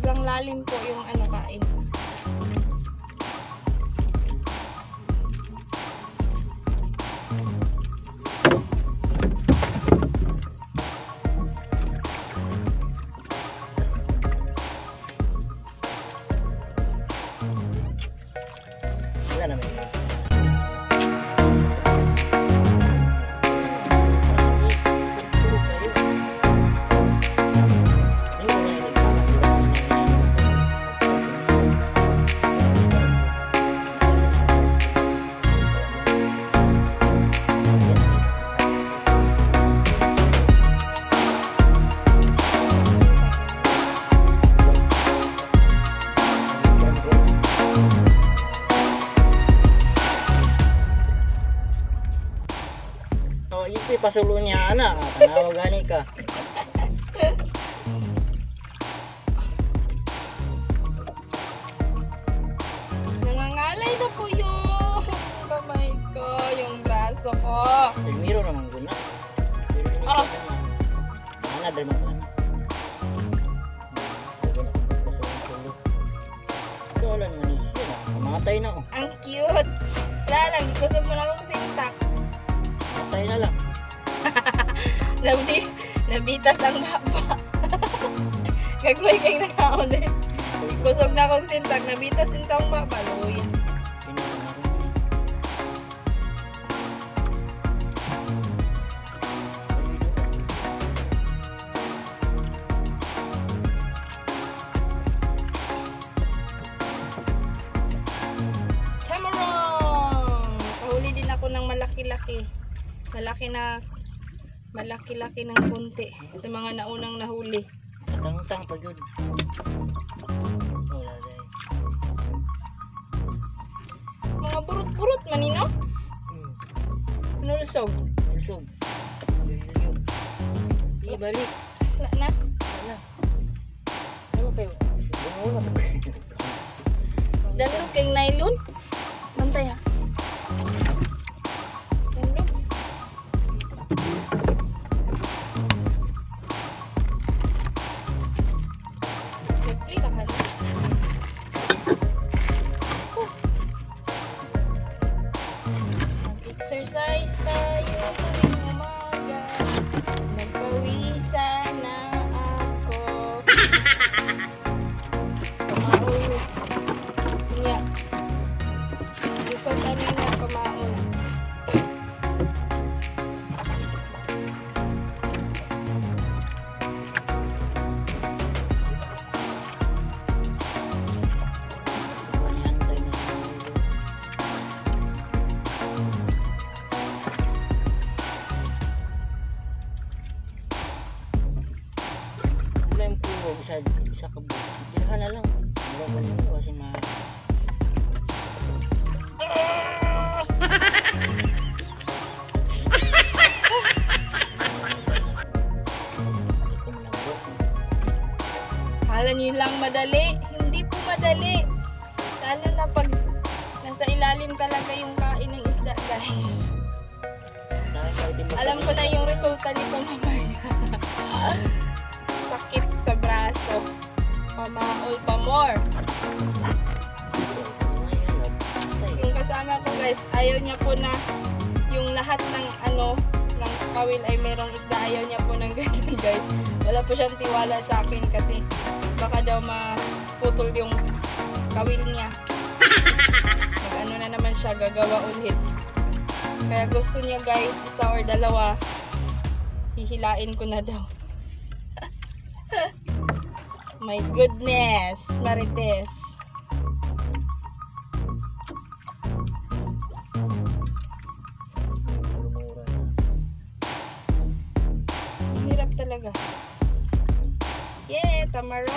Sobrang lalim po yung ano kain. Pasulo niya ana, tanawa gani ka. Nangangalay na po yung kamay ko, yung braso ko. Primero naman guna. Ah. Ana dal man ana. Wala naman siya na. Mamatay na oh. Ang cute. Wala lang, gusto mo na akong sintak. Mamatay na lang. Nabi, nabitas ang baba. Gagmay kay nakaon din. Busog na akong sintak, nabitas din ang baba. Luya. Malaki-laki ng punti sa mga naunang nahuli. Tangtang pa yun. Wala dahil. Mga burot-burot manino. Hmm. Nulusog. Usog. Yun. Ibalik. Wala na. Wala. Ano kayo? Na. Dalog kay nylon. Bantay ha. Wala yung puro sa sa kabo. Diha na lang. Wala pa nito kasi ma. Kala niyo lang madali. Hindi po madali. Lalo na pag nasa ilalim talaga yung kain ng isda, guys. Alam ko na yung resulta nito mamaya. Pa more. Yung kasama ko guys, ayaw niya po na yung lahat ng ano, ng kawil ay merong isda. Ayaw niya po ng ganyan guys. Wala po siyang tiwala sa akin kasi baka daw maputol yung kawil niya. Mag ano na naman siya, gagawa ulit. Kaya gusto niya guys, isa or dalawa, hihilain ko na daw. My goodness, Marites. Hirap talaga. Yeah, tamaro.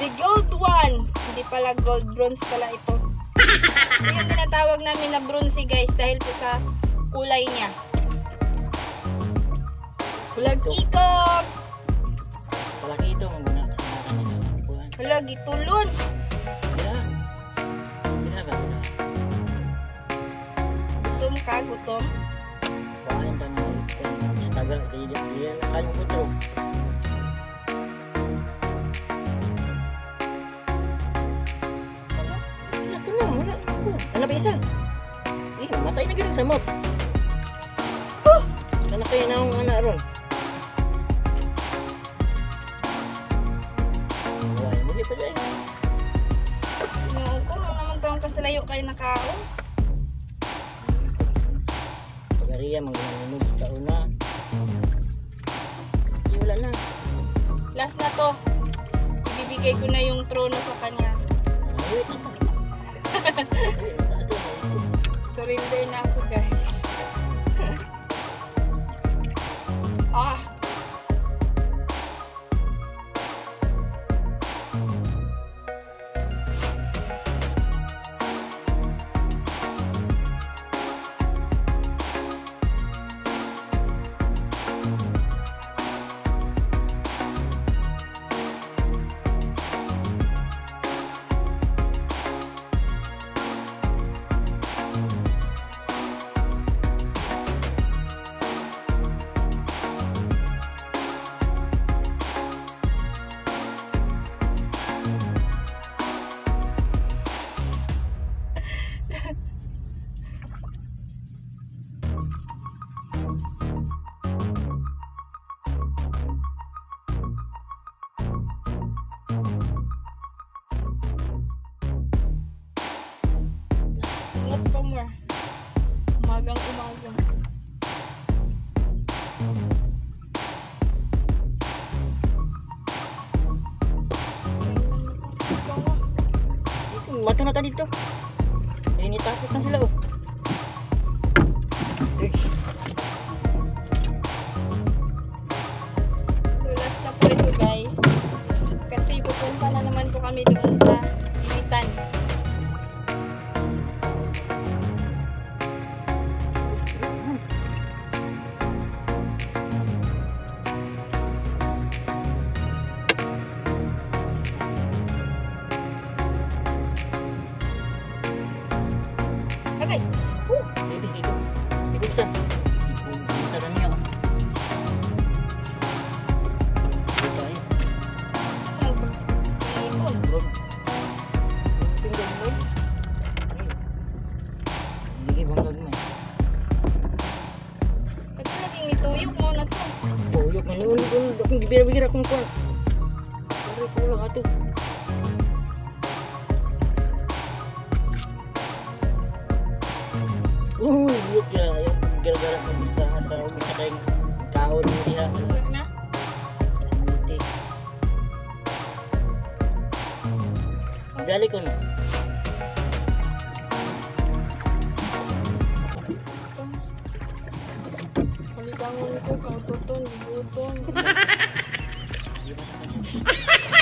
The gold one. Hindi pala gold, bronze pala ito. Ito yung tinatawag namin na bronzy guys dahil po sa kulay niya. Hulag ikot! Palaki ito, na. Buwan. Hulag itulon! Gutom ka, gutom. Kuhanin kami ng sa taga. Hindi hindi na kayong putro. Ano? Ba isa? Eh, matay na ganun sa mot. Sana kayo na akong anak ron. Wala, muli pa dyan. Noon ko, ano naman taong kasalayo kayo nakao. Pagariya, mangunod sa una. Eh, wala na. Last na to. Ibibigay ko na yung trono sa kanya. Surrender na ako, Mato na ta dito. Nitakot na sila, oh. Uy, So last na po ito guys. Kasi pupunta na naman po kami doon sa Litan. Hindi bang gagmay? Ito naging nituyok mo na to. Oh, yuk na noon ko akong gibira-bira kung kuan. Pare ko lang ato. Oh, yuk ya, yung gara-gara ko bisa para umisa kayong kaon mo diha. Wala na. Buti. Dali ko na. Tuton,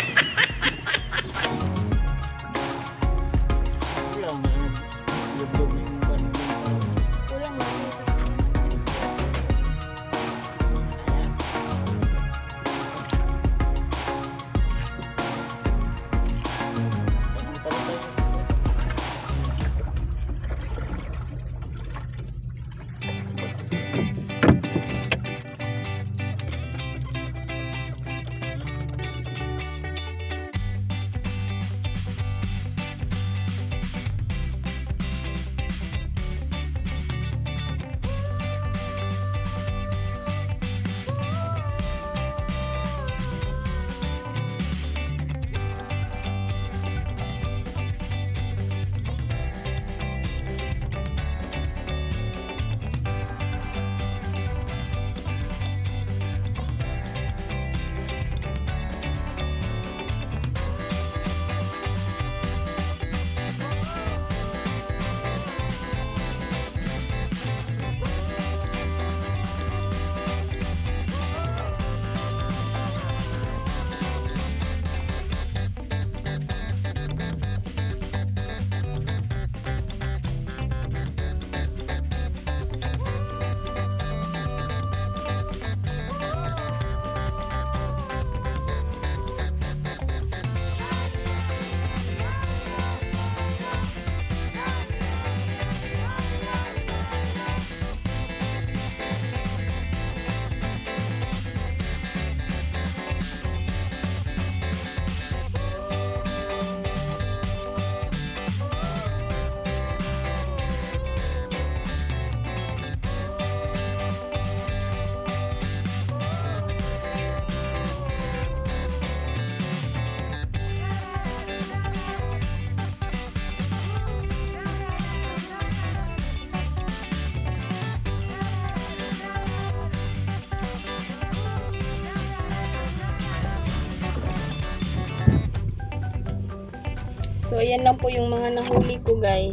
So, ayan lang po yung mga nahuli ko guys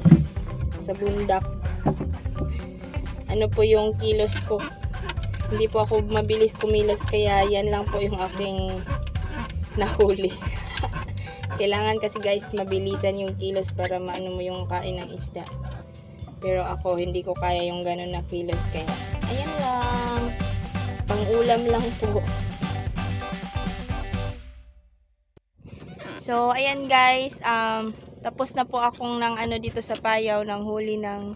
sa bundak. Ano po yung kilos ko. Hindi po ako mabilis kumilos kaya yan lang po yung aking nahuli. Kailangan kasi guys mabilisan yung kilos para maano mo yung kain ng isda. Pero ako hindi ko kaya yung ganun na kilos kaya ayan lang. Pang ulam lang po. So, ayan guys, um, tapos na po akong ng ano dito sa payaw ng huli ng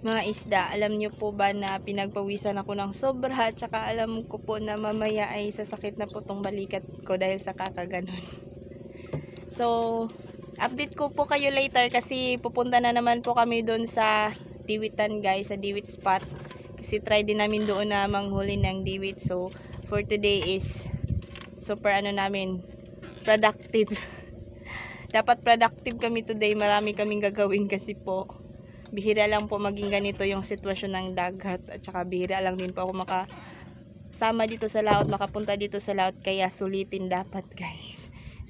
mga isda. Alam nyo po ba na pinagpawisan ako ng sobra, tsaka alam ko po na mamaya ay sasakit na po tong balikat ko dahil sa kakaganon. So, update ko po kayo later kasi pupunta na naman po kami doon sa Diwitan guys, sa Diwit spot. Kasi try din namin doon na manghuli ng Diwit. So, for today is super ano namin, productive. Dapat productive kami today. Marami kaming gagawin kasi po. Bihira lang po maging ganito yung sitwasyon ng dagat. At saka bihira lang din po ako maka sama dito sa laut, makapunta dito sa laut. Kaya sulitin dapat guys.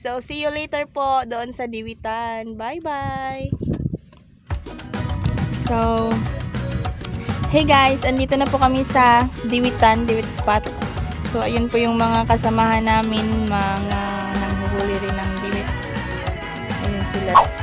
So, see you later po doon sa Diwitan. Bye-bye! So, hey guys, andito na po kami sa Diwitan, Diwit Spot. So, ayun po yung mga kasamahan namin, mga lịch